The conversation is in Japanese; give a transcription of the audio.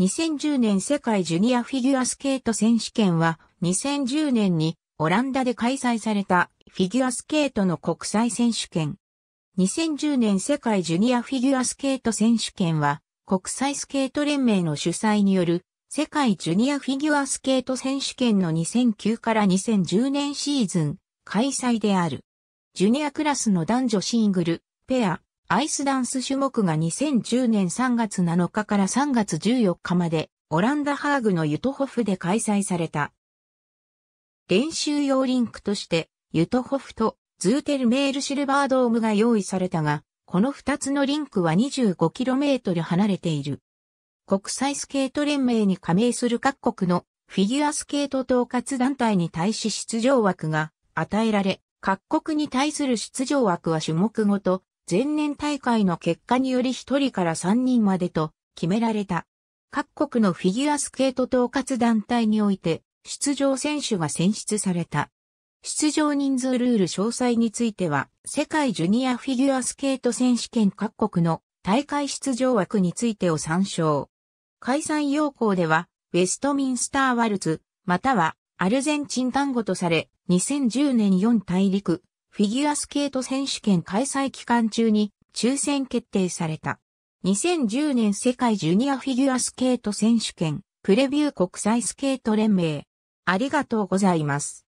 2010年世界ジュニアフィギュアスケート選手権は2010年にオランダで開催されたフィギュアスケートの国際選手権。2010年世界ジュニアフィギュアスケート選手権は国際スケート連盟の主催による世界ジュニアフィギュアスケート選手権の2009から2010年シーズン開催である。ジュニアクラスの男女シングル、ペア、アイスダンス種目が2010年3月7日から3月14日までオランダハーグのユトホフで開催された。練習用リンクとしてユトホフとズーテルメールシルバードームが用意されたが、この2つのリンクは 25km 離れている。国際スケート連盟に加盟する各国のフィギュアスケート統括団体に対し出場枠が与えられ、各国に対する出場枠は種目ごと、前年大会の結果により1人から3人までと決められた。各国のフィギュアスケート統括団体において出場選手が選出された。出場人数ルール詳細については、世界ジュニアフィギュアスケート選手権各国の大会出場枠についてを参照。開催要項では、ウェストミンスターワルツ、またはアルゼンチン単語とされ、2010年4大陸、フィギュアスケート選手権開催期間中に抽選決定された。2010年世界ジュニアフィギュアスケート選手権、プレビュー国際スケート連盟。ありがとうございます。